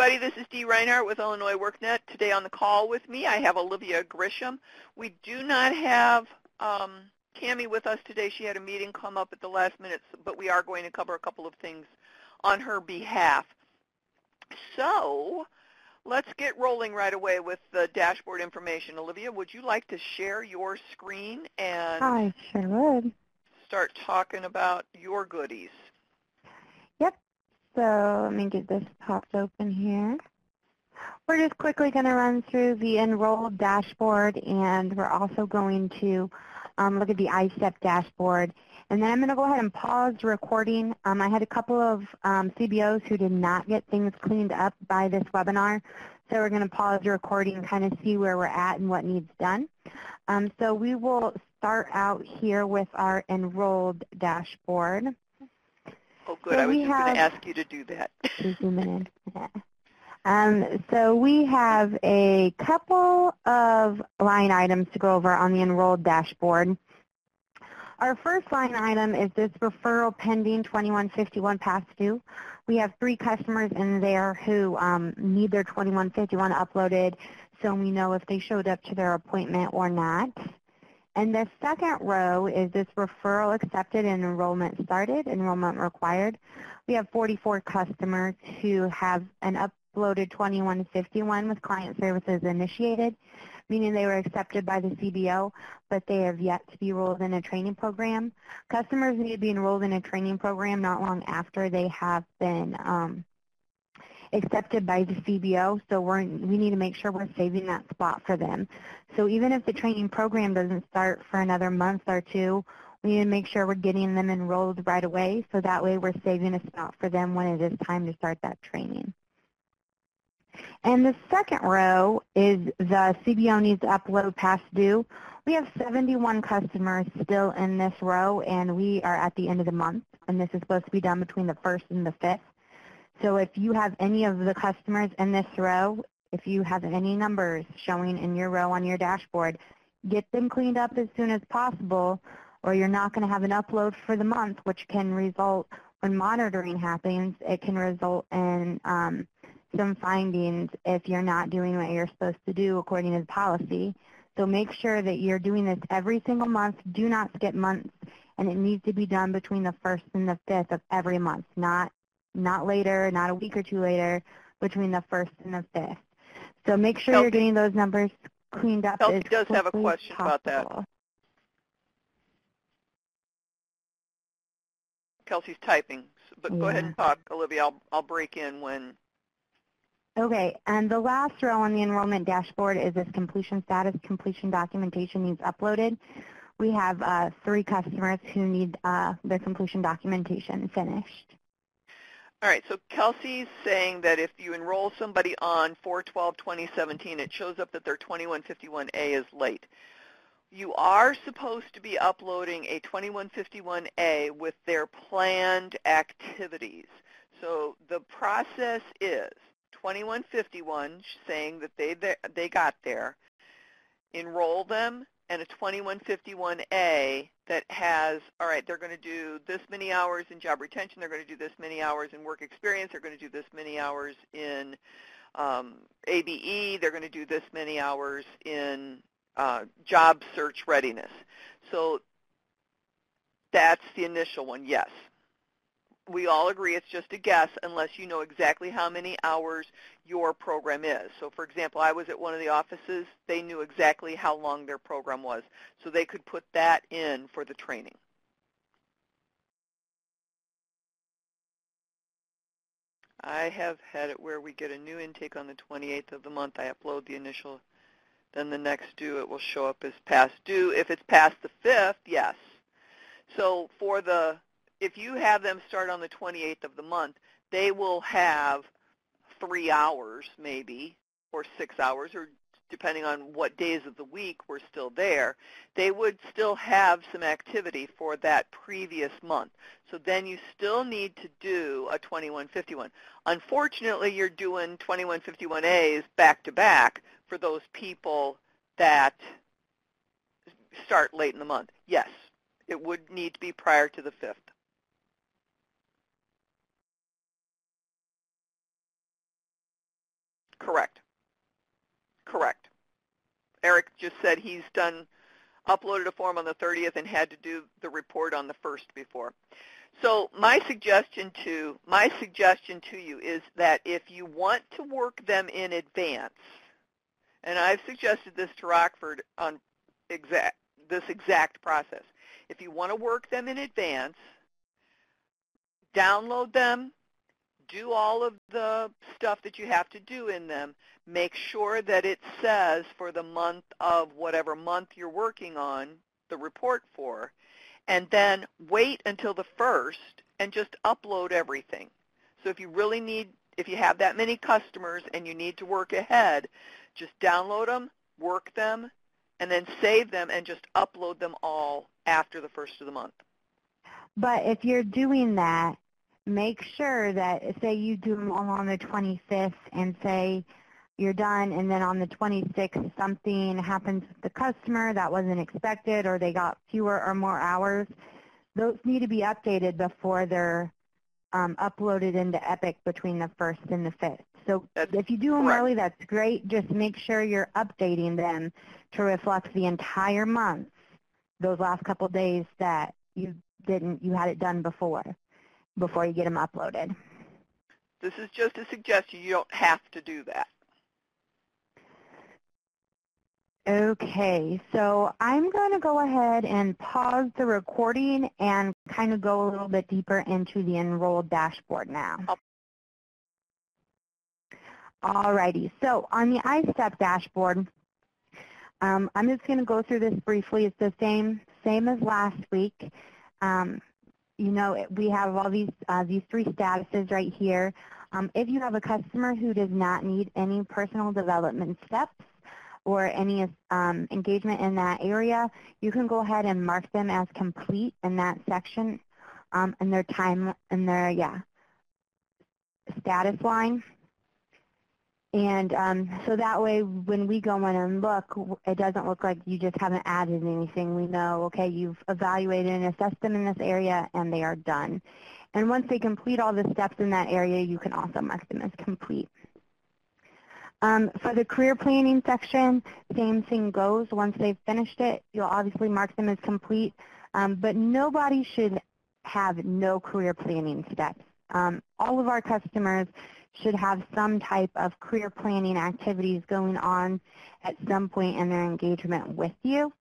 everybody. This is Dee Reinhardt with Illinois WorkNet. Today on the call with me, I have Olivia Grisham. We do not have um, Tammy with us today. She had a meeting come up at the last minute, but we are going to cover a couple of things on her behalf. So let's get rolling right away with the dashboard information. Olivia, would you like to share your screen and I sure would. start talking about your goodies? So let me get this popped open here. We're just quickly going to run through the enrolled dashboard, and we're also going to um, look at the ISTEP dashboard. And then I'm going to go ahead and pause the recording. Um, I had a couple of um, CBOs who did not get things cleaned up by this webinar. So we're going to pause the recording and kind of see where we're at and what needs done. Um, so we will start out here with our enrolled dashboard. Oh, good. So I was just going to ask you to do that. Zoom in. Um, so we have a couple of line items to go over on the enrolled dashboard. Our first line item is this referral pending 2151 past due. We have three customers in there who um, need their 2151 uploaded so we know if they showed up to their appointment or not. And the second row is this referral accepted and enrollment started, enrollment required. We have 44 customers who have an uploaded 2151 with client services initiated, meaning they were accepted by the CBO, but they have yet to be enrolled in a training program. Customers need to be enrolled in a training program not long after they have been um, accepted by the CBO, so we're, we need to make sure we're saving that spot for them. So even if the training program doesn't start for another month or two, we need to make sure we're getting them enrolled right away, so that way we're saving a spot for them when it is time to start that training. And the second row is the CBO needs to upload past due. We have 71 customers still in this row, and we are at the end of the month, and this is supposed to be done between the 1st and the 5th. So if you have any of the customers in this row, if you have any numbers showing in your row on your dashboard, get them cleaned up as soon as possible, or you're not going to have an upload for the month, which can result, when monitoring happens, it can result in um, some findings if you're not doing what you're supposed to do according to the policy. So make sure that you're doing this every single month. Do not skip months, and it needs to be done between the 1st and the 5th of every month, not not later, not a week or two later, between the 1st and the 5th. So make sure Kelsey- you're getting those numbers cleaned up Kelsey does have a question about that. Kelsey's typing, but go ahead and talk, Olivia. I'll, I'll break in when Okay, and the last row on the enrollment dashboard is this completion status. Completion documentation needs uploaded. We have uh, three customers who need uh, their completion documentation finished. All right, so Kelsey's saying that if you enroll somebody on 412-2017, it shows up that their 2151A is late. You are supposed to be uploading a 2151A with their planned activities. So the process is 2151 saying that they they got there, enroll them, and a 2151A that has, all right, they're going to do this many hours in job retention, they're going to do this many hours in work experience, they're going to do this many hours in um, ABE, they're going to do this many hours in uh, job search readiness. So that's the initial one, yes. We all agree it's just a guess unless you know exactly how many hours your program is. So for example, I was at one of the offices. They knew exactly how long their program was. So they could put that in for the training. I have had it where we get a new intake on the 28th of the month. I upload the initial, then the next due, it will show up as past due. If it's past the 5th, yes. So for the, if you have them start on the 28th of the month, they will have three hours maybe, or six hours, or depending on what days of the week we're still there, they would still have some activity for that previous month. So then you still need to do a 2151. Unfortunately, you're doing 2151As back to back for those people that start late in the month. Yes, it would need to be prior to the 5th. Correct. Correct. Eric just said he's done, uploaded a form on the 30th and had to do the report on the 1st before. So my suggestion to my suggestion to you is that if you want to work them in advance, and I've suggested this to Rockford on exact this exact process. If you want to work them in advance, download them, do all of the stuff that you have to do in them. Make sure that it says for the month of whatever month you're working on the report for, and then wait until the first and just upload everything. So if you really need, if you have that many customers and you need to work ahead, just download them, work them, and then save them and just upload them all after the first of the month. But if you're doing that, make sure that, say you do them all on the 25th and say you're done and then on the 26th something happens with the customer that wasn't expected or they got fewer or more hours, those need to be updated before they're um, uploaded into Epic between the 1st and the 5th. So That's if you do them correct. early, that's great. Just make sure you're updating them to reflect the entire month, those last couple days that you didn't, you had it done before, before you get them uploaded. This is just a suggestion. You don't have to do that. Okay, so I'm going to go ahead and pause the recording and kind of go a little bit deeper into the enrolled dashboard now. Alrighty, so on the iStep dashboard, um, I'm just going to go through this briefly. It's the same same as last week. Um, you know, we have all these uh, these three statuses right here. Um, if you have a customer who does not need any personal development steps or any um, engagement in that area, you can go ahead and mark them as complete in that section um, in their time in their yeah status line. And um, so that way, when we go in and look, it doesn't look like you just haven't added anything. We know, okay, you've evaluated and assessed them in this area, and they are done. And once they complete all the steps in that area, you can also mark them as complete. Um, for the career planning section, same thing goes. Once they've finished it, you'll obviously mark them as complete. Um, but nobody should have no career planning steps. Um, all of our customers should have some type of career planning activities going on at some point in their engagement with you.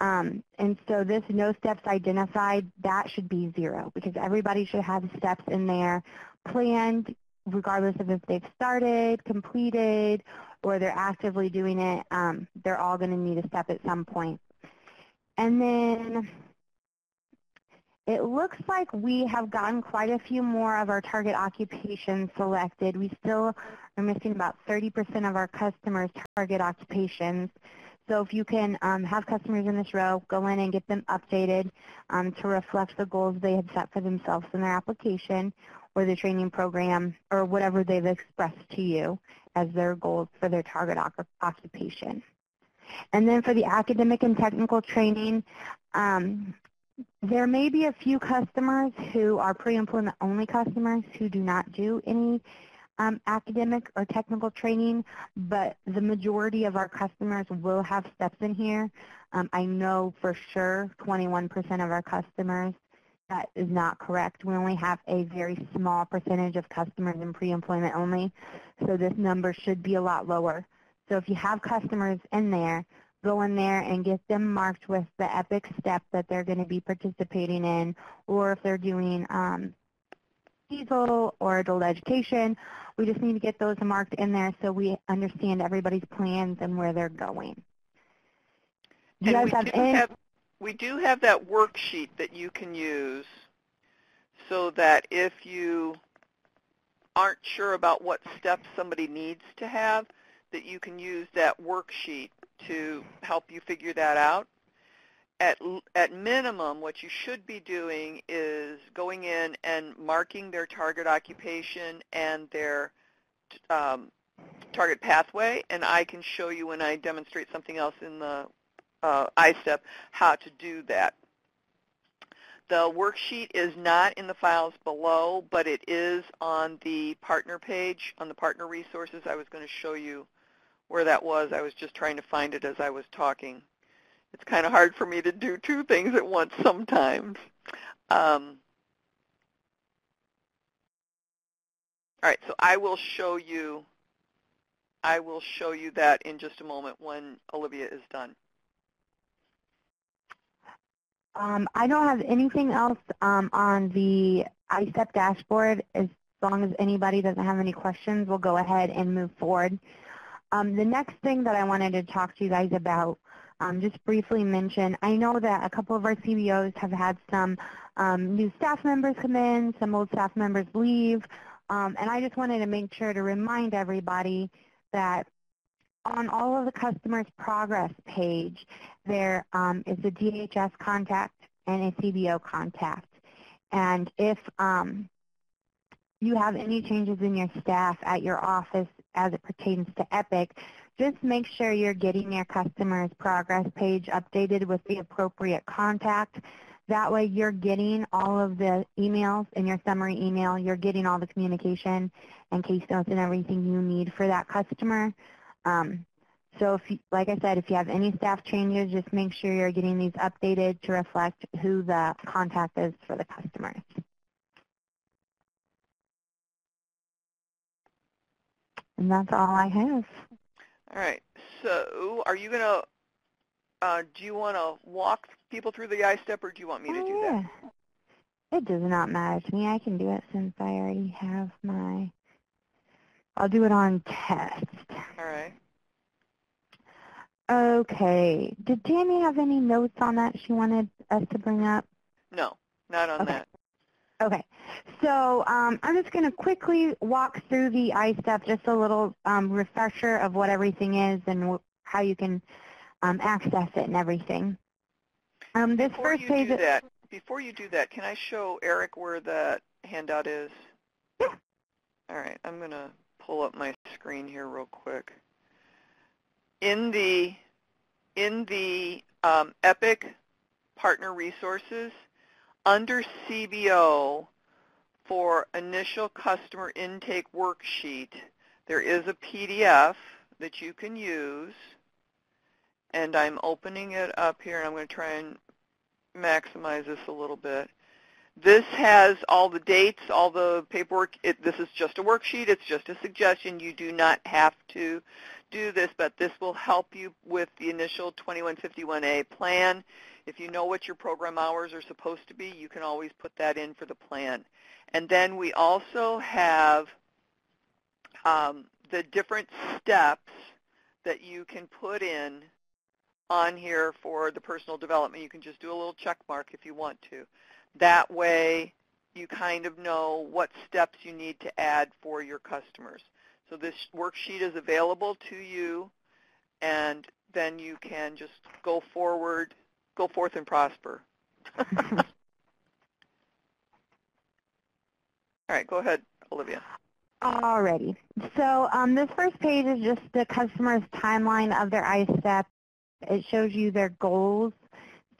Um, and so this no steps identified, that should be zero because everybody should have steps in there planned regardless of if they've started, completed, or they're actively doing it. Um, they're all going to need a step at some point. And then it looks like we have gotten quite a few more of our target occupations selected. We still are missing about 30% of our customers' target occupations. So if you can um, have customers in this row, go in and get them updated um, to reflect the goals they had set for themselves in their application or the training program or whatever they've expressed to you as their goals for their target oc- occupation. And then for the academic and technical training, um, there may be a few customers who are pre-employment only customers who do not do any um, academic or technical training, but the majority of our customers will have steps in here. Um, I know for sure 21% of our customers that is not correct. We only have a very small percentage of customers in pre-employment only, so this number should be a lot lower. So if you have customers in there, go in there and get them marked with the EPIC step that they're going to be participating in, or if they're doing um, diesel or adult education, we just need to get those marked in there so we understand everybody's plans and where they're going. Do you and guys have any? have we do have that worksheet that you can use so that if you aren't sure about what steps somebody needs to have, that you can use that worksheet to help you figure that out. At, at minimum, what you should be doing is going in and marking their target occupation and their um, target pathway, and I can show you when I demonstrate something else in the uh, ISTEP how to do that. The worksheet is not in the files below, but it is on the partner page, on the partner resources. I was going to show you where that was. I was just trying to find it as I was talking. It's kind of hard for me to do two things at once sometimes. Um, all right, so I will show you I will show you that in just a moment when Olivia is done. Um, I don't have anything else um, on the ISTEP dashboard. As long as anybody doesn't have any questions, we'll go ahead and move forward. Um, the next thing that I wanted to talk to you guys about, um, just briefly mention, I know that a couple of our CBOs have had some um, new staff members come in, some old staff members leave, um, and I just wanted to make sure to remind everybody that on all of the customer's progress page, there um, is a DHS contact and a CBO contact. And if um, you have any changes in your staff at your office as it pertains to EPIC, just make sure you're getting your customer's progress page updated with the appropriate contact. That way you're getting all of the emails in your summary email. You're getting all the communication and case notes and everything you need for that customer. Um, so if like I said, if you have any staff changes, just make sure you're getting these updated to reflect who the contact is for the customers. And that's all I have. All right. So are you going to, uh, do you want to walk people through the ISTEP or do you want me to oh, do yeah. that? It does not matter to me. I can do it since I already have my, I'll do it on test. All right. Okay. Did Tammy have any notes on that she wanted us to bring up? No, not on okay. that. Okay. So um, I'm just going to quickly walk through the ISTEP, just a little um, refresher of what everything is and how you can um, access it and everything. Um, this before first you page do that, before you do that, can I show Eric where that handout is? Yeah. All right. I'm going to pull up my screen here real quick. In the in the um, EPIC partner resources, under CBO for initial customer intake worksheet, there is a PDF that you can use. And I'm opening it up here, and I'm going to try and maximize this a little bit. This has all the dates, all the paperwork. It, this is just a worksheet. It's just a suggestion. You do not have to do this, but this will help you with the initial 2151A plan. If you know what your program hours are supposed to be, you can always put that in for the plan. And then we also have um, the different steps that you can put in on here for the personal development. You can just do a little check mark if you want to. That way you kind of know what steps you need to add for your customers. So this worksheet is available to you, and then you can just go forward, go forth and prosper. All right, go ahead, Olivia. Alrighty. So um, this first page is just the customer's timeline of their ISTEP. It shows you their goals.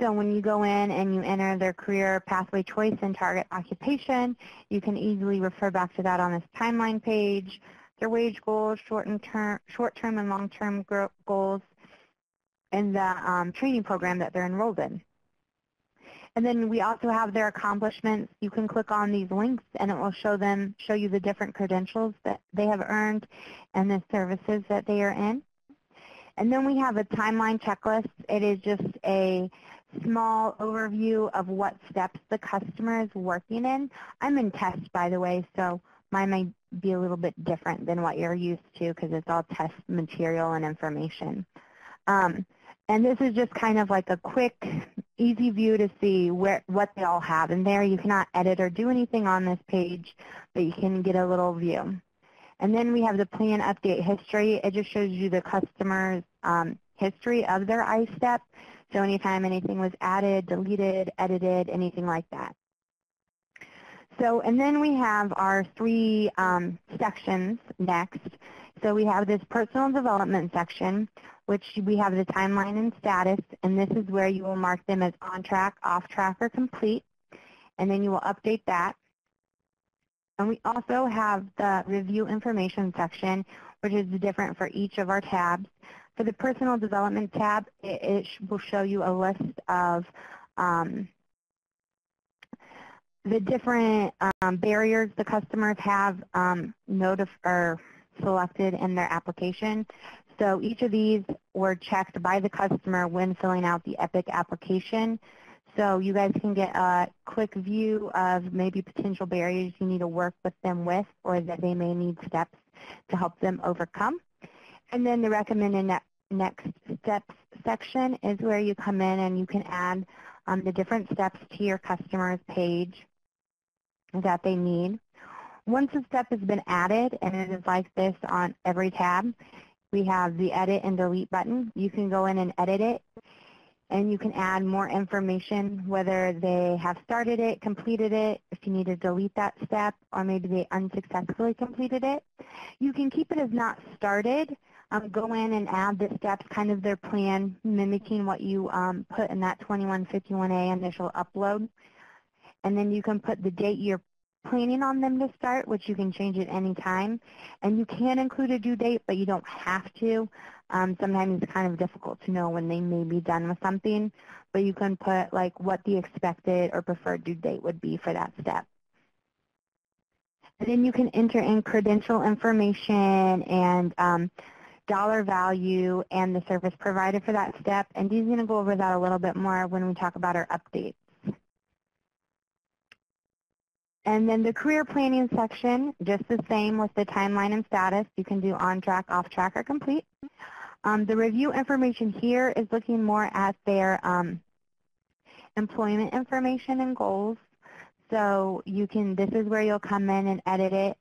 So when you go in and you enter their career pathway choice and target occupation, you can easily refer back to that on this timeline page their wage goals, short-term short -term and long-term goals, and the um, training program that they're enrolled in. And then we also have their accomplishments. You can click on these links and it will show them, show you the different credentials that they have earned and the services that they are in. And then we have a timeline checklist. It is just a small overview of what steps the customer is working in. I'm in test, by the way, so mine might be a little bit different than what you're used to because it's all test material and information. Um, and this is just kind of like a quick, easy view to see where what they all have. And there you cannot edit or do anything on this page, but you can get a little view. And then we have the plan update history. It just shows you the customer's um, history of their ISTEP. So anytime anything was added, deleted, edited, anything like that. So, and then we have our three um, sections next. So we have this personal development section, which we have the timeline and status, and this is where you will mark them as on track, off track, or complete. and then you will update that. And we also have the review information section, which is different for each of our tabs. For the personal development tab, it, it will show you a list of um, the different um, barriers the customers have um, or selected in their application. So each of these were checked by the customer when filling out the EPIC application. So you guys can get a quick view of maybe potential barriers you need to work with them with or that they may need steps to help them overcome. And then the recommended ne next steps section is where you come in and you can add um, the different steps to your customer's page that they need. Once a step has been added, and it is like this on every tab, we have the edit and delete button. You can go in and edit it, and you can add more information, whether they have started it, completed it, if you need to delete that step, or maybe they unsuccessfully completed it. You can keep it as not started, um, go in and add the steps, kind of their plan, mimicking what you um, put in that 2151A initial upload. And then you can put the date you're planning on them to start, which you can change at any time. And you can include a due date, but you don't have to. Um, sometimes it's kind of difficult to know when they may be done with something, but you can put like what the expected or preferred due date would be for that step. And then you can enter in credential information and um, dollar value and the service provided for that step. And Dee's going to go over that a little bit more when we talk about our updates. And then the career planning section, just the same with the timeline and status. You can do on track, off track, or complete. Um, the review information here is looking more at their um, employment information and goals. So you can, this is where you'll come in and edit it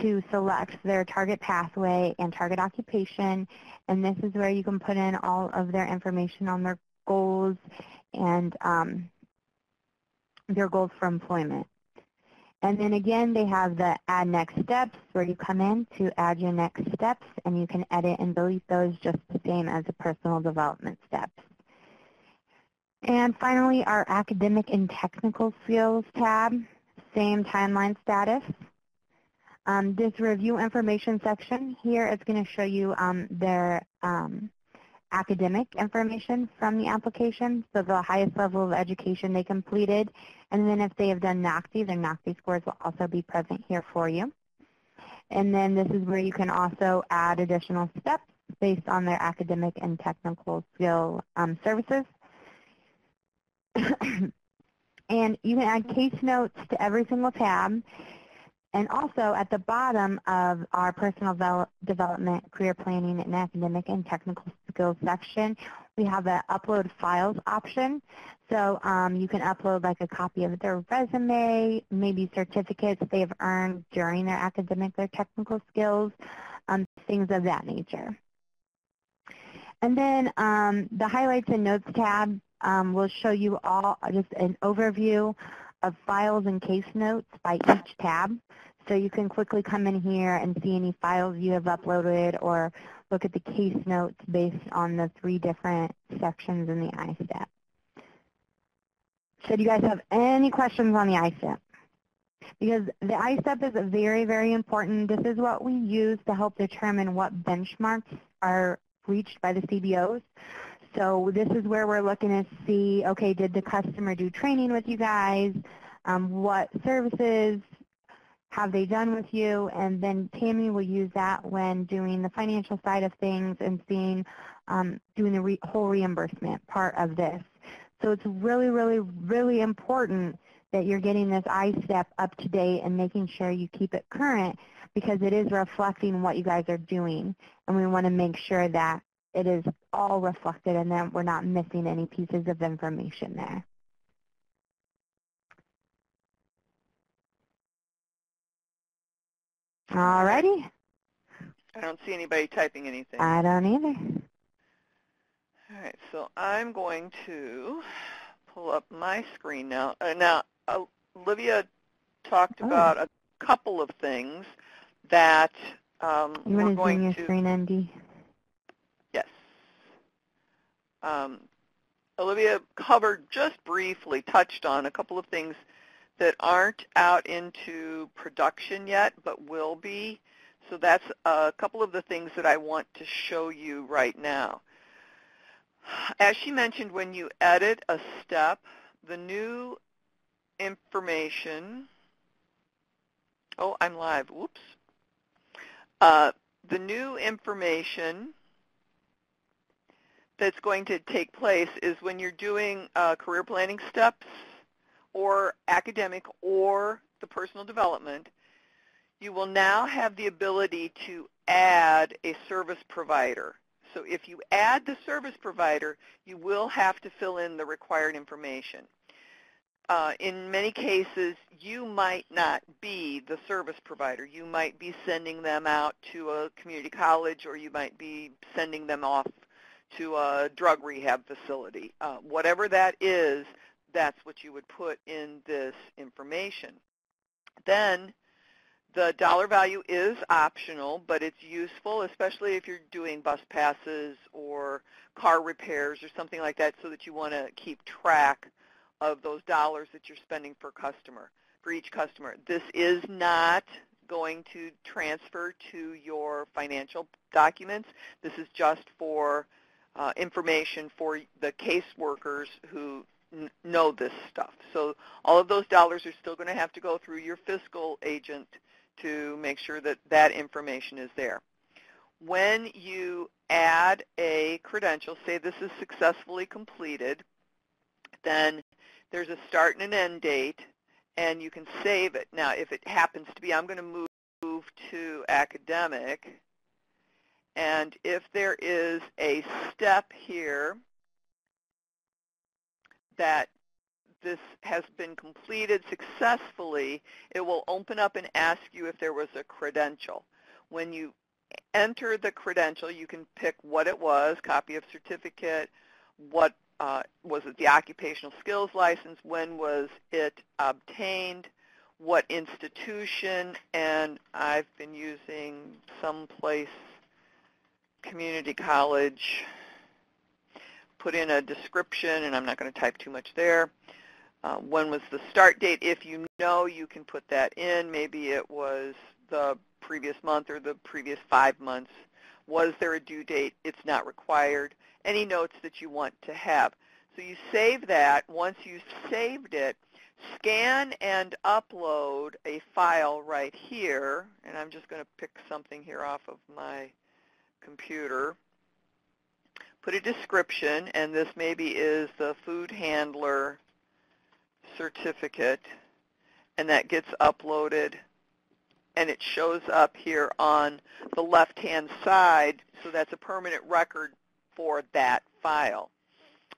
to select their target pathway and target occupation. And this is where you can put in all of their information on their goals and um, their goals for employment. And then again, they have the add next steps where you come in to add your next steps and you can edit and delete those just the same as the personal development steps. And finally, our academic and technical skills tab, same timeline status. Um, this review information section here is going to show you um, their um, academic information from the application, so the highest level of education they completed. And then if they have done NACDI, their NACDI scores will also be present here for you. And then this is where you can also add additional steps based on their academic and technical skill um, services. and you can add case notes to every single tab. And also at the bottom of our personal development, career planning, and academic and technical skills section, we have an upload files option. So um, you can upload like a copy of their resume, maybe certificates they've earned during their academic or technical skills, um, things of that nature. And then um, the highlights and notes tab um, will show you all just an overview of files and case notes by each tab. So you can quickly come in here and see any files you have uploaded or look at the case notes based on the three different sections in the ISTEP. So do you guys have any questions on the ISTEP? Because the ISTEP is very, very important. This is what we use to help determine what benchmarks are reached by the CBOs. So this is where we're looking to see, okay, did the customer do training with you guys? Um, what services have they done with you? And then Tammy will use that when doing the financial side of things and seeing, um, doing the re whole reimbursement part of this. So it's really, really, really important that you're getting this I-STEP up to date and making sure you keep it current because it is reflecting what you guys are doing. And we want to make sure that it is all reflected and that we're not missing any pieces of information there. All righty. I don't see anybody typing anything. I don't either. All right, so I'm going to pull up my screen now. Uh, now, Olivia talked oh. about a couple of things that um, you we're going to You want to. your screen, Andy? Yes. Um, Olivia covered just briefly, touched on a couple of things that aren't out into production yet, but will be. So that's a couple of the things that I want to show you right now. As she mentioned, when you edit a step, the new information, oh, I'm live, whoops. Uh, the new information that's going to take place is when you're doing uh, career planning steps or academic or the personal development, you will now have the ability to add a service provider. So if you add the service provider, you will have to fill in the required information. Uh, in many cases, you might not be the service provider. You might be sending them out to a community college or you might be sending them off to a drug rehab facility. Uh, whatever that is, that's what you would put in this information. Then the dollar value is optional, but it's useful, especially if you're doing bus passes or car repairs or something like that so that you want to keep track of those dollars that you're spending per customer, for each customer. This is not going to transfer to your financial documents. This is just for uh, information for the caseworkers who know this stuff. So all of those dollars are still going to have to go through your fiscal agent to make sure that that information is there. When you add a credential, say this is successfully completed, then there's a start and an end date, and you can save it. Now, if it happens to be, I'm going to move, move to academic, and if there is a step here that this has been completed successfully, it will open up and ask you if there was a credential. When you enter the credential, you can pick what it was, copy of certificate, what uh, was it the occupational skills license, when was it obtained, what institution, and I've been using someplace community college put in a description, and I'm not going to type too much there. Uh, when was the start date? If you know, you can put that in. Maybe it was the previous month or the previous five months. Was there a due date? It's not required. Any notes that you want to have. So you save that. Once you've saved it, scan and upload a file right here. And I'm just going to pick something here off of my computer put a description, and this maybe is the food handler certificate, and that gets uploaded, and it shows up here on the left-hand side, so that's a permanent record for that file.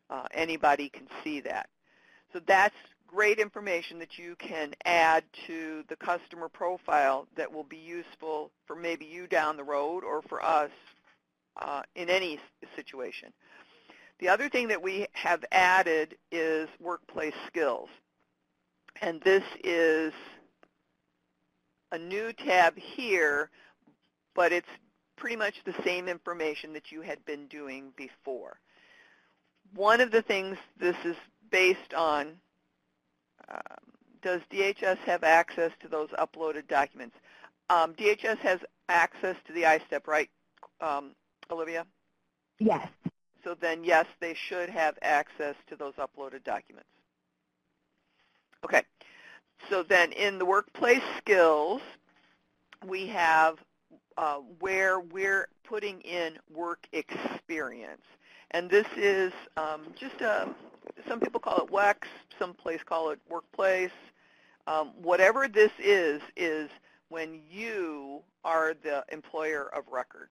Uh, anybody can see that. So that's great information that you can add to the customer profile that will be useful for maybe you down the road or for us uh, in any situation. The other thing that we have added is workplace skills. And this is a new tab here, but it's pretty much the same information that you had been doing before. One of the things this is based on, um, does DHS have access to those uploaded documents? Um, DHS has access to the ISTEP, right, um, Olivia? Yes. So then, yes, they should have access to those uploaded documents. Okay. So then in the workplace skills, we have uh, where we're putting in work experience. And this is um, just a, some people call it WEX, some place call it workplace. Um, whatever this is, is when you are the employer of record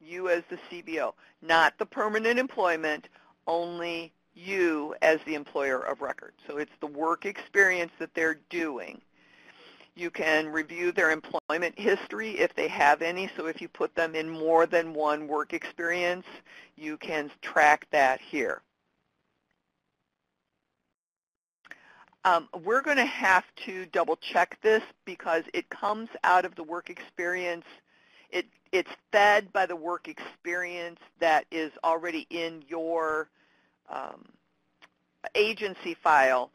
you as the CBO, not the permanent employment, only you as the employer of record. So it's the work experience that they're doing. You can review their employment history if they have any. So if you put them in more than one work experience, you can track that here. Um, we're going to have to double check this because it comes out of the work experience it it's fed by the work experience that is already in your um, agency file.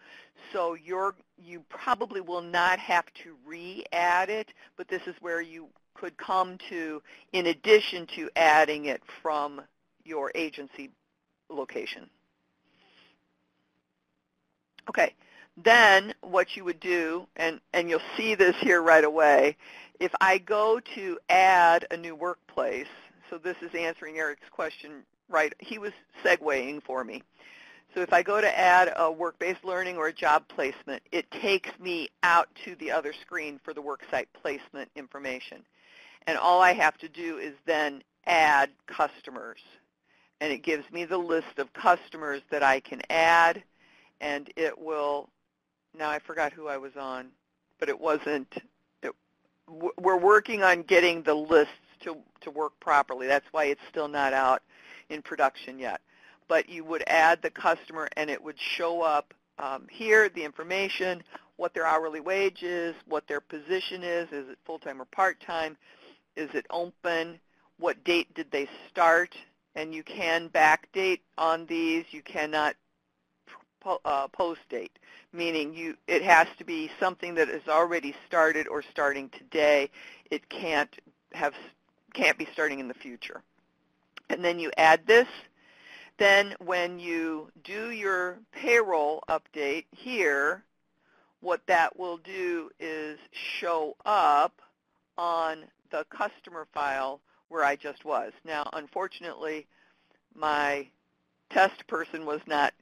So you're, you probably will not have to re-add it, but this is where you could come to in addition to adding it from your agency location. Okay, then what you would do, and, and you'll see this here right away, if I go to add a new workplace, so this is answering Eric's question right, he was segueing for me. So if I go to add a work-based learning or a job placement, it takes me out to the other screen for the worksite placement information. And all I have to do is then add customers. And it gives me the list of customers that I can add, and it will, now I forgot who I was on, but it wasn't, we're working on getting the lists to, to work properly. That's why it's still not out in production yet. But you would add the customer, and it would show up um, here, the information, what their hourly wage is, what their position is, is it full-time or part-time, is it open, what date did they start, and you can backdate on these. You cannot uh, post date, meaning you it has to be something that is already started or starting today. It can't have can't be starting in the future. And then you add this. Then when you do your payroll update here, what that will do is show up on the customer file where I just was. Now, unfortunately, my test person was not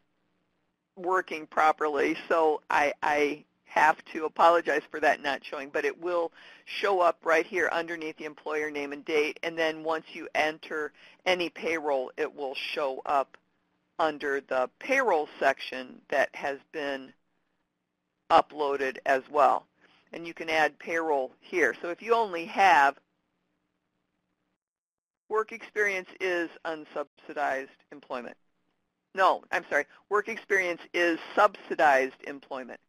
working properly, so I, I have to apologize for that not showing, but it will show up right here underneath the employer name and date, and then once you enter any payroll, it will show up under the payroll section that has been uploaded as well. And you can add payroll here. So if you only have work experience is unsubsidized employment. No, I'm sorry. Work experience is subsidized employment.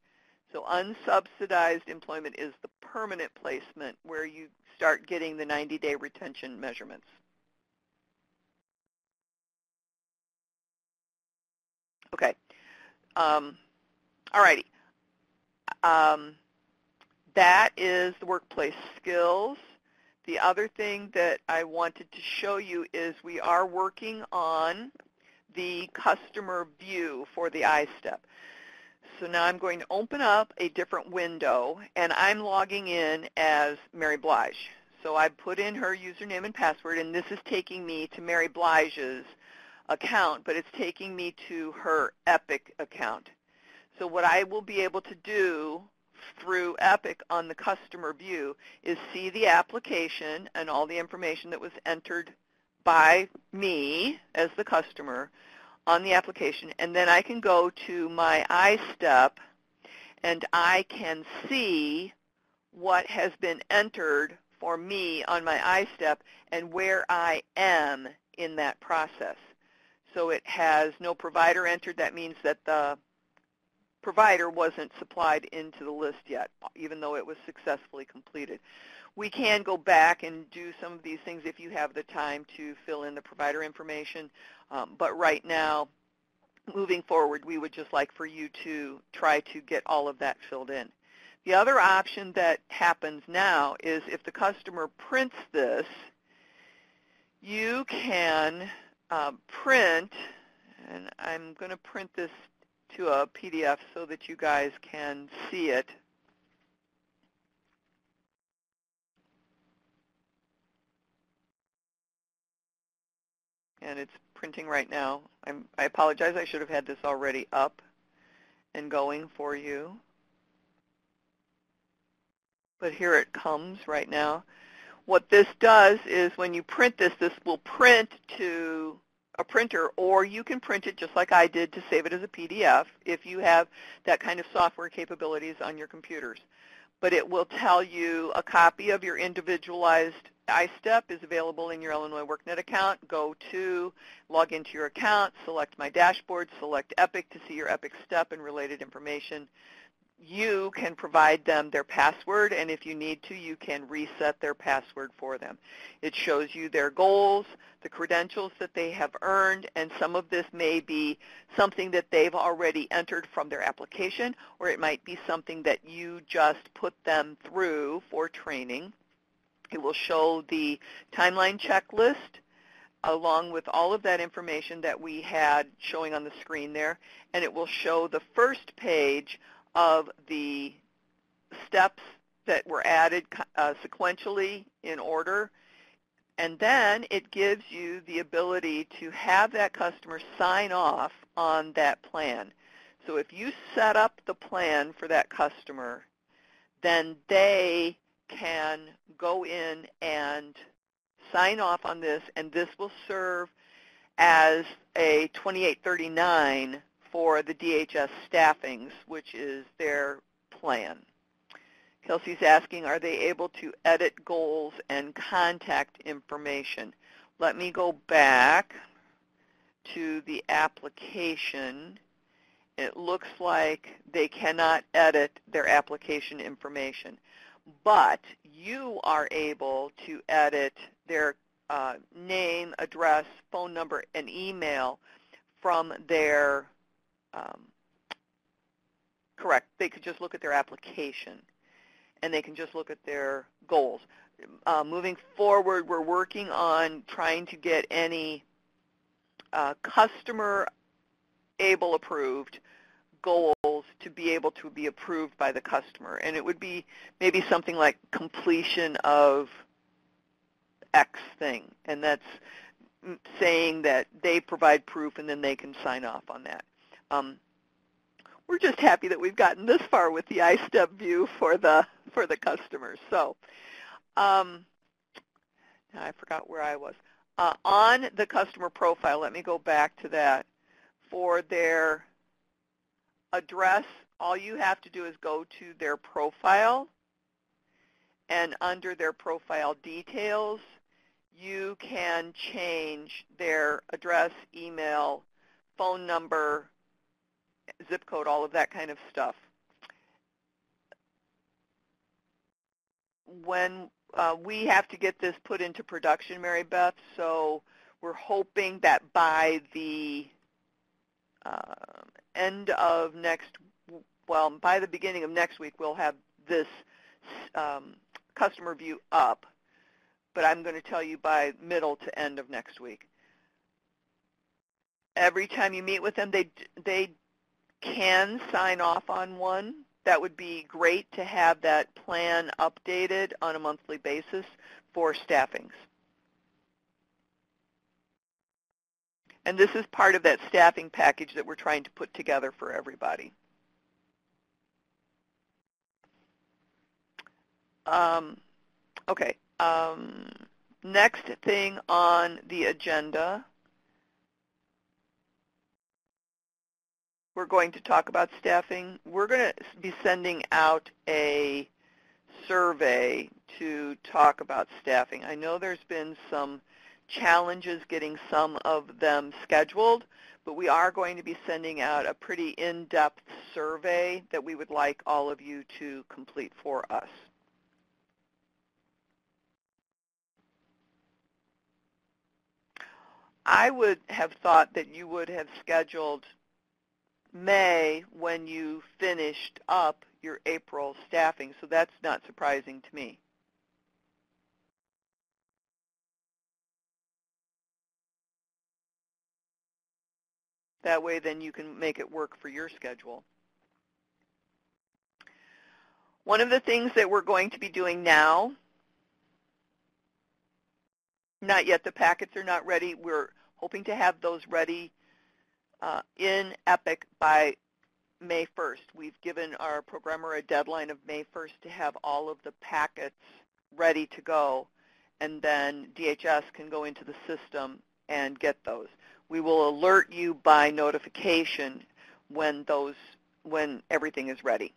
So unsubsidized employment is the permanent placement where you start getting the 90-day retention measurements. Okay. Um, all righty. Um, that is the workplace skills. The other thing that I wanted to show you is we are working on the customer view for the iStep. So now I'm going to open up a different window, and I'm logging in as Mary Blige. So I put in her username and password, and this is taking me to Mary Blige's account, but it's taking me to her Epic account. So what I will be able to do through Epic on the customer view is see the application and all the information that was entered by me as the customer on the application, and then I can go to my iStep and I can see what has been entered for me on my iStep and where I am in that process. So it has no provider entered. That means that the provider wasn't supplied into the list yet, even though it was successfully completed. We can go back and do some of these things if you have the time to fill in the provider information. Um, but right now, moving forward, we would just like for you to try to get all of that filled in. The other option that happens now is if the customer prints this, you can uh, print, and I'm going to print this to a PDF so that you guys can see it. And it's printing right now. I'm, I apologize. I should have had this already up and going for you. But here it comes right now. What this does is when you print this, this will print to a printer, or you can print it just like I did to save it as a PDF if you have that kind of software capabilities on your computers. But it will tell you a copy of your individualized iStep is available in your Illinois WorkNet account. Go to, log into your account, select My Dashboard, select Epic to see your Epic step and related information. You can provide them their password, and if you need to, you can reset their password for them. It shows you their goals, the credentials that they have earned, and some of this may be something that they've already entered from their application, or it might be something that you just put them through for training. It will show the timeline checklist along with all of that information that we had showing on the screen there, and it will show the first page of the steps that were added uh, sequentially in order. And then it gives you the ability to have that customer sign off on that plan. So if you set up the plan for that customer, then they can go in and sign off on this, and this will serve as a 2839 for the DHS staffings, which is their plan. Kelsey's asking, are they able to edit goals and contact information? Let me go back to the application. It looks like they cannot edit their application information, but you are able to edit their uh, name, address, phone number, and email from their um, correct. They could just look at their application, and they can just look at their goals. Uh, moving forward, we're working on trying to get any uh, customer able approved goals to be able to be approved by the customer. And it would be maybe something like completion of X thing. And that's saying that they provide proof and then they can sign off on that. Um, we're just happy that we've gotten this far with the ISTEP view for the for the customers. So um, I forgot where I was. Uh, on the customer profile, let me go back to that. For their address, all you have to do is go to their profile, and under their profile details, you can change their address, email, phone number, zip code, all of that kind of stuff. When uh, we have to get this put into production, Mary Beth, so we're hoping that by the uh, end of next, well, by the beginning of next week, we'll have this um, customer view up. But I'm going to tell you by middle to end of next week. Every time you meet with them, they they can sign off on one, that would be great to have that plan updated on a monthly basis for staffings. And this is part of that staffing package that we're trying to put together for everybody. Um, okay. Um, next thing on the agenda we're going to talk about staffing. We're going to be sending out a survey to talk about staffing. I know there's been some challenges getting some of them scheduled, but we are going to be sending out a pretty in-depth survey that we would like all of you to complete for us. I would have thought that you would have scheduled May when you finished up your April staffing, so that's not surprising to me. That way then you can make it work for your schedule. One of the things that we're going to be doing now, not yet, the packets are not ready. We're hoping to have those ready uh, in EPIC by May 1st. We've given our programmer a deadline of May 1st to have all of the packets ready to go, and then DHS can go into the system and get those. We will alert you by notification when those when everything is ready.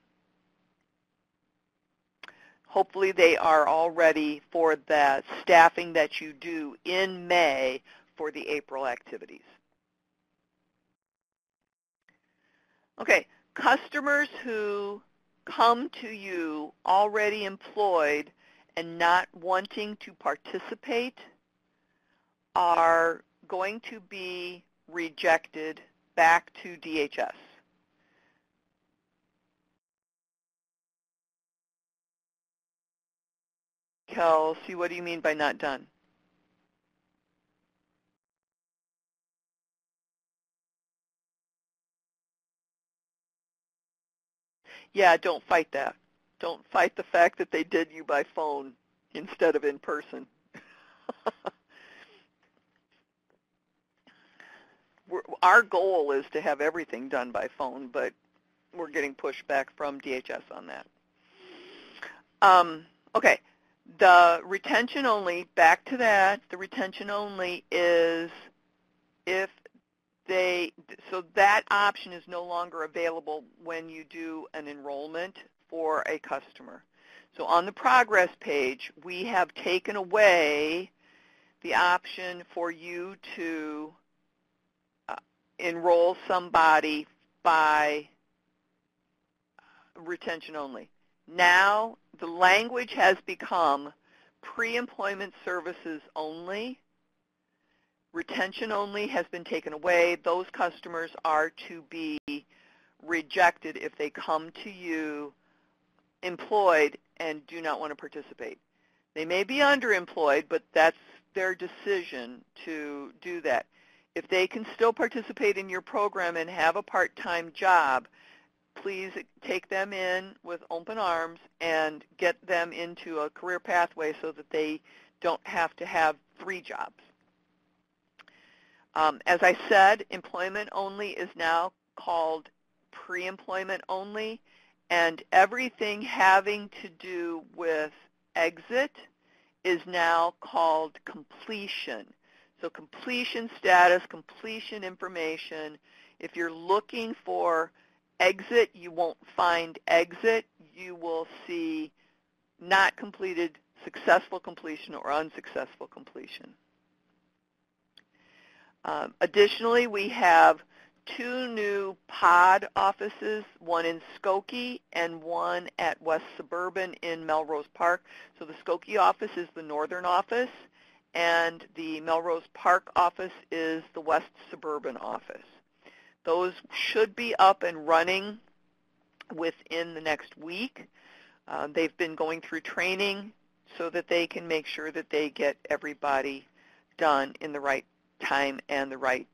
Hopefully they are all ready for the staffing that you do in May for the April activities. Okay, customers who come to you already employed and not wanting to participate are going to be rejected back to DHS. Kelsey, what do you mean by not done? Yeah, don't fight that. Don't fight the fact that they did you by phone instead of in person. Our goal is to have everything done by phone, but we're getting pushback from DHS on that. Um, okay, the retention only, back to that, the retention only is if they, so that option is no longer available when you do an enrollment for a customer. So on the progress page, we have taken away the option for you to uh, enroll somebody by retention only. Now the language has become pre-employment services only. Retention only has been taken away. Those customers are to be rejected if they come to you employed and do not want to participate. They may be underemployed, but that's their decision to do that. If they can still participate in your program and have a part-time job, please take them in with open arms and get them into a career pathway so that they don't have to have three jobs. Um, as I said, employment only is now called pre-employment only, and everything having to do with exit is now called completion. So completion status, completion information, if you're looking for exit, you won't find exit. You will see not completed, successful completion, or unsuccessful completion. Um, additionally, we have two new pod offices, one in Skokie and one at West Suburban in Melrose Park. So the Skokie office is the northern office, and the Melrose Park office is the West Suburban office. Those should be up and running within the next week. Uh, they've been going through training so that they can make sure that they get everybody done in the right time and the right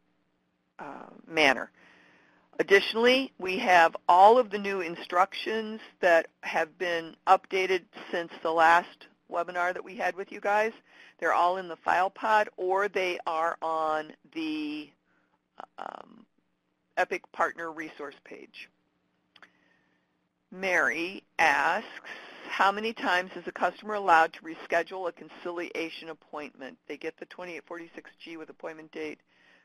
uh, manner. Additionally, we have all of the new instructions that have been updated since the last webinar that we had with you guys. They're all in the file pod or they are on the um, EPIC Partner Resource page. Mary asks, how many times is a customer allowed to reschedule a conciliation appointment? They get the 2846G with appointment date,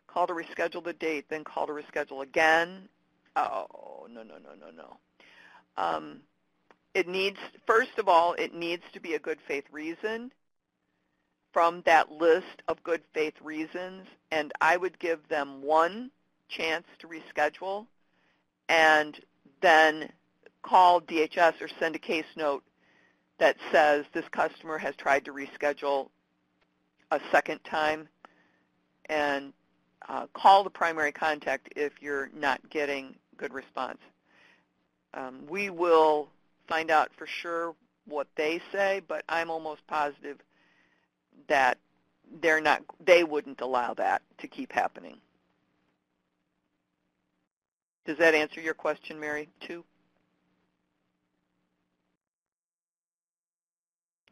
call to reschedule the date, then call to reschedule again. Oh, no, no, no, no, no. Um, it needs, first of all, it needs to be a good faith reason from that list of good faith reasons, and I would give them one chance to reschedule and then call DHS or send a case note that says this customer has tried to reschedule a second time and uh, call the primary contact if you're not getting good response. Um, we will find out for sure what they say, but I'm almost positive that they're not, they wouldn't allow that to keep happening. Does that answer your question, Mary, too?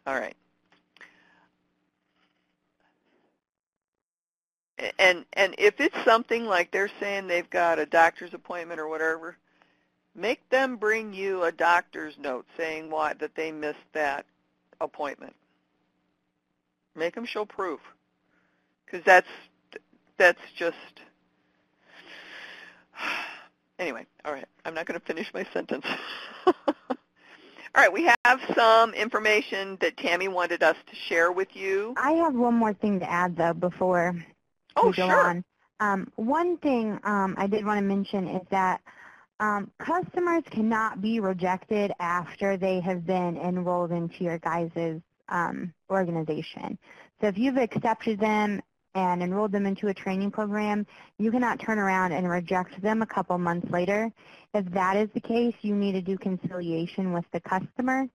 All right. And and if it's something like they're saying they've got a doctor's appointment or whatever, make them bring you a doctor's note saying why that they missed that appointment. Make them show proof, because that's that's just Anyway, all right. I'm not going to finish my sentence. all right, we have some information that Tammy wanted us to share with you. I have one more thing to add, though, before oh, we go sure. on. Um, one thing um, I did want to mention is that Um, customers cannot be rejected after they have been enrolled into your guys' um, organization. So if you've accepted them and enrolled them into a training program, you cannot turn around and reject them a couple months later. If that is the case, you need to do conciliation with the customer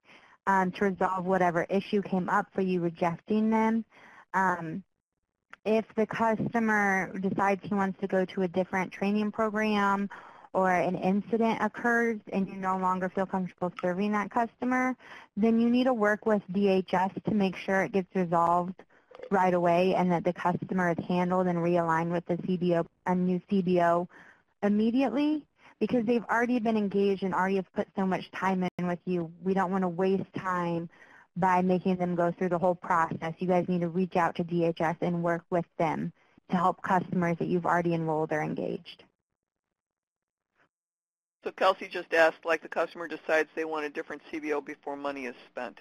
um, to resolve whatever issue came up for you rejecting them. Um, if the customer decides he wants to go to a different training program or an incident occurs and you no longer feel comfortable serving that customer, then you need to work with DHS to make sure it gets resolved right away and that the customer is handled and realigned with the CBO, a new CBO immediately because they've already been engaged and already have put so much time in with you. We don't want to waste time by making them go through the whole process. You guys need to reach out to DHS and work with them to help customers that you've already enrolled or engaged. So Kelsey just asked, like the customer decides they want a different CBO before money is spent.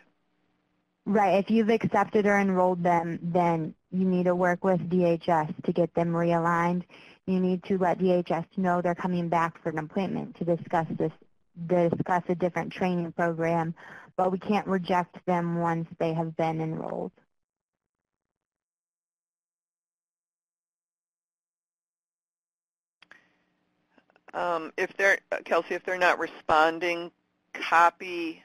Right. If you've accepted or enrolled them, then you need to work with DHS to get them realigned. You need to let DHS know they're coming back for an appointment to discuss this, discuss a different training program, but we can't reject them once they have been enrolled. Um, if they're Kelsey, if they're not responding, copy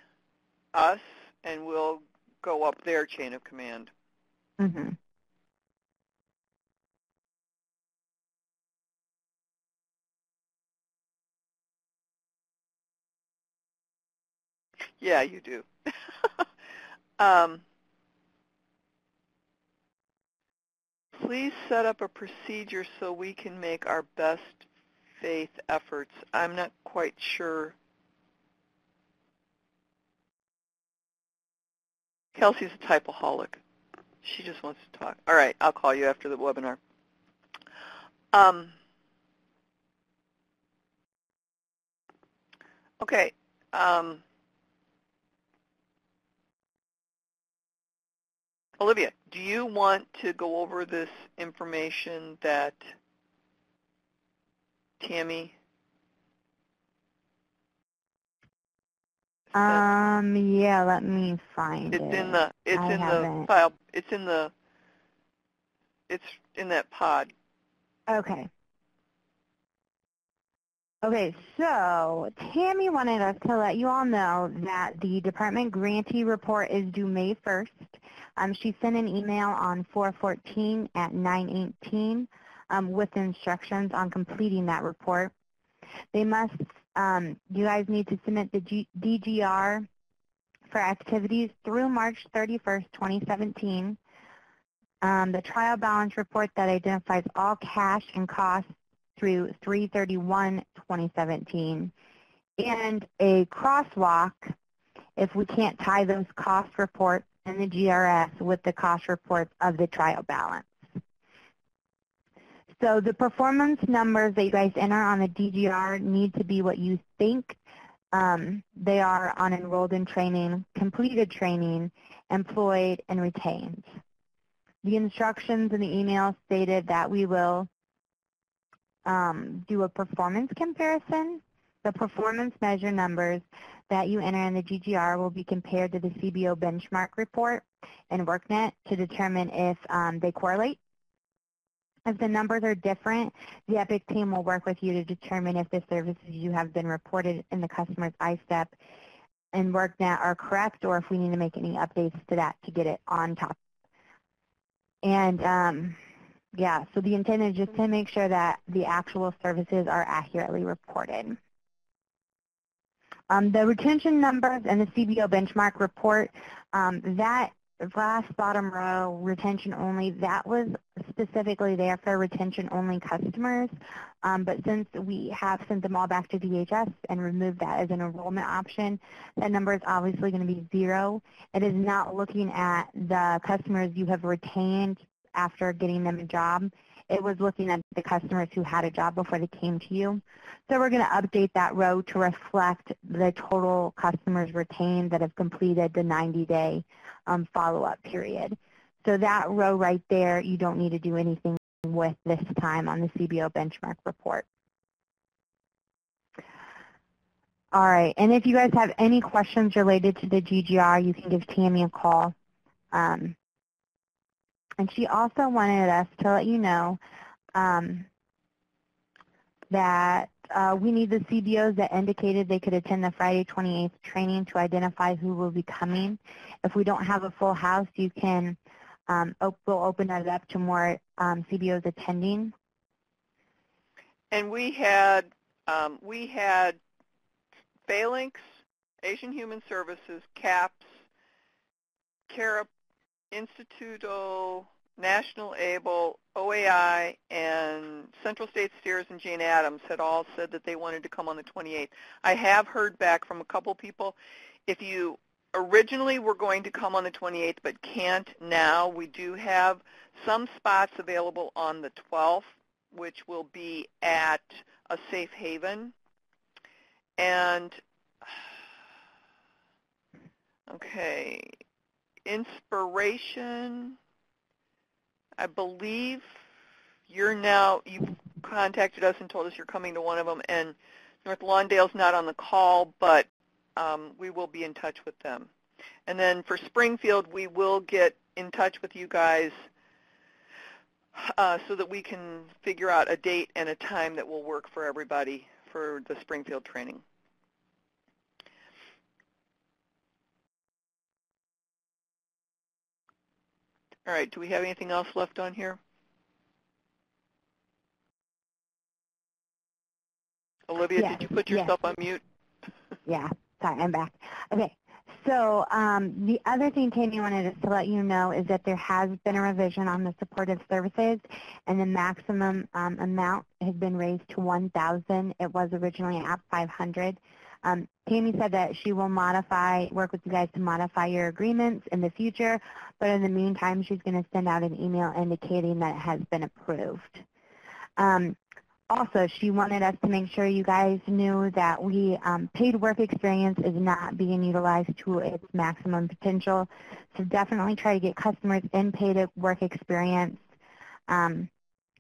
us, and we'll go up their chain of command. Mm-hmm. Yeah, you do. um, please set up a procedure so we can make our best faith efforts. I'm not quite sure. Kelsey's a typoholic. She just wants to talk. All right, I'll call you after the webinar. Um, okay. Um, Olivia, do you want to go over this information that Tammy? Um, yeah, let me find it's it. in the it's I in haven't. the file. It's in the it's in that pod. Okay. Okay, so Tammy wanted us to let you all know that the department grantee report is due May 1st. Um, she sent an email on 414 at 918 um, with instructions on completing that report. They must, um, you guys need to submit the G DGR for activities through March 31st, 2017. Um, the trial balance report that identifies all cash and costs through 331-2017, and a crosswalk if we can't tie those cost reports in the GRS with the cost reports of the trial balance. So the performance numbers that you guys enter on the DGR need to be what you think um, they are on enrolled in training, completed training, employed, and retained. The instructions in the email stated that we will um, do a performance comparison. The performance measure numbers that you enter in the DGR will be compared to the CBO benchmark report and WorkNet to determine if um, they correlate. If the numbers are different, the EPIC team will work with you to determine if the services you have been reported in the customer's ISTEP and WorkNet are correct or if we need to make any updates to that to get it on top. And um, yeah, so the intent is just to make sure that the actual services are accurately reported. Um, the retention numbers and the CBO benchmark report, um, that last bottom row, retention only, that was specifically there for retention only customers. Um, but since we have sent them all back to DHS and removed that as an enrollment option, that number is obviously going to be zero. It is not looking at the customers you have retained after getting them a job. It was looking at the customers who had a job before they came to you. So we're going to update that row to reflect the total customers retained that have completed the 90-day um, follow-up period. So that row right there, you don't need to do anything with this time on the CBO benchmark report. All right. And if you guys have any questions related to the DGR, you can give Tammy a call. Um, and she also wanted us to let you know um, that uh, we need the CBOs that indicated they could attend the Friday 28th training to identify who will be coming. If we don't have a full house, you can um, op we'll open it up to more um, CBOs attending. And we had um, we had Phalanx, Asian Human Services, CAPS, CARIP, Instituto, National Able, OAI, and Central State Steers and Jane Addams had all said that they wanted to come on the 28th. I have heard back from a couple people. If you originally were going to come on the 28th but can't now, we do have some spots available on the 12th, which will be at a safe haven. And, okay, inspiration, I believe you're now, you've contacted us and told us you're coming to one of them, and North Lawndale's not on the call, but um, we will be in touch with them. And then for Springfield, we will get in touch with you guys uh, so that we can figure out a date and a time that will work for everybody for the Springfield training. All right, do we have anything else left on here? Olivia, yes, did you put yourself yes. on mute? yeah, sorry, I'm back. Okay, so um, the other thing Tammy wanted us to let you know is that there has been a revision on the supportive services, and the maximum um, amount has been raised to 1,000. It was originally at 500. Um, Tammy said that she will modify, work with you guys to modify your agreements in the future, but in the meantime, she's going to send out an email indicating that it has been approved. Um, also, she wanted us to make sure you guys knew that we um, paid work experience is not being utilized to its maximum potential. So definitely try to get customers in paid work experience. Um,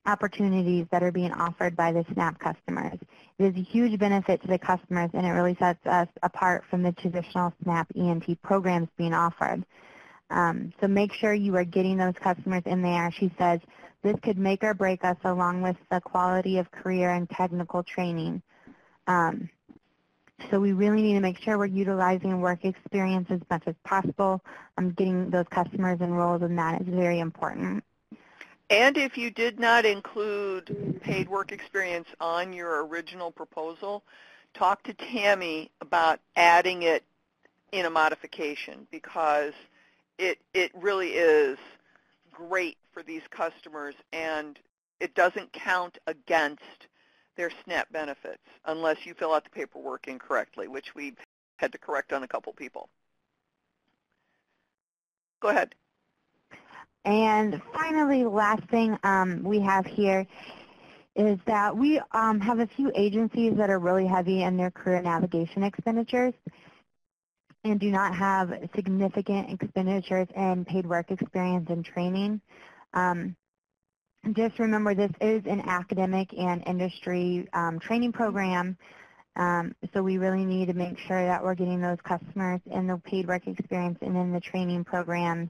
opportunities that are being offered by the SNAP customers. It is a huge benefit to the customers and it really sets us apart from the traditional SNAP E&T programs being offered. Um, so make sure you are getting those customers in there. She says this could make or break us along with the quality of career and technical training. Um, so we really need to make sure we're utilizing work experience as much as possible. Um, getting those customers enrolled in that is very important. And if you did not include paid work experience on your original proposal, talk to Tammy about adding it in a modification because it, it really is great for these customers and it doesn't count against their SNAP benefits unless you fill out the paperwork incorrectly, which we've had to correct on a couple people. Go ahead. And finally, last thing um, we have here is that we um, have a few agencies that are really heavy in their career navigation expenditures and do not have significant expenditures in paid work experience and training. Um, just remember this is an academic and industry um, training program, um, so we really need to make sure that we're getting those customers in the paid work experience and in the training programs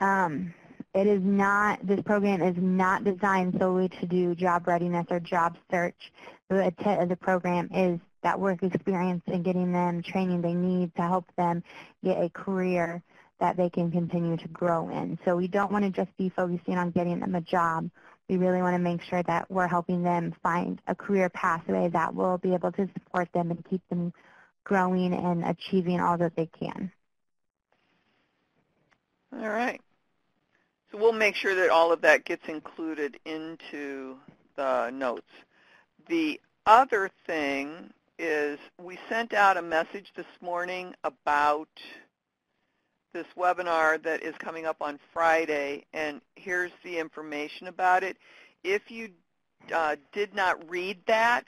um, it is not, this program is not designed solely to do job readiness or job search. The intent of the program is that work experience and getting them training they need to help them get a career that they can continue to grow in. So we don't want to just be focusing on getting them a job. We really want to make sure that we're helping them find a career pathway that will be able to support them and keep them growing and achieving all that they can. All right. So we'll make sure that all of that gets included into the notes. The other thing is we sent out a message this morning about this webinar that is coming up on Friday, and here's the information about it. If you uh, did not read that,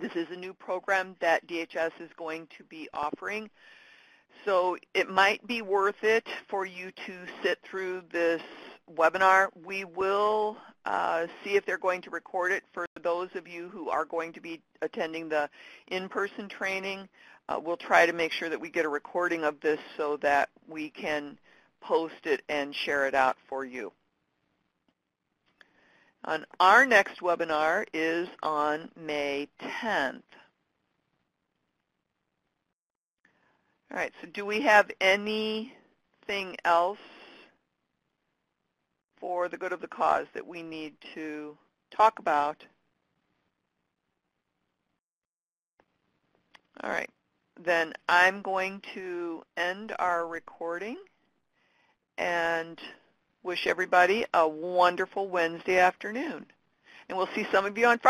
this is a new program that DHS is going to be offering. So it might be worth it for you to sit through this webinar. We will uh, see if they're going to record it for those of you who are going to be attending the in-person training. Uh, we'll try to make sure that we get a recording of this so that we can post it and share it out for you. On our next webinar is on May 10th. All right, so do we have anything else for the good of the cause that we need to talk about? All right, then I'm going to end our recording and wish everybody a wonderful Wednesday afternoon. And we'll see some of you on Friday.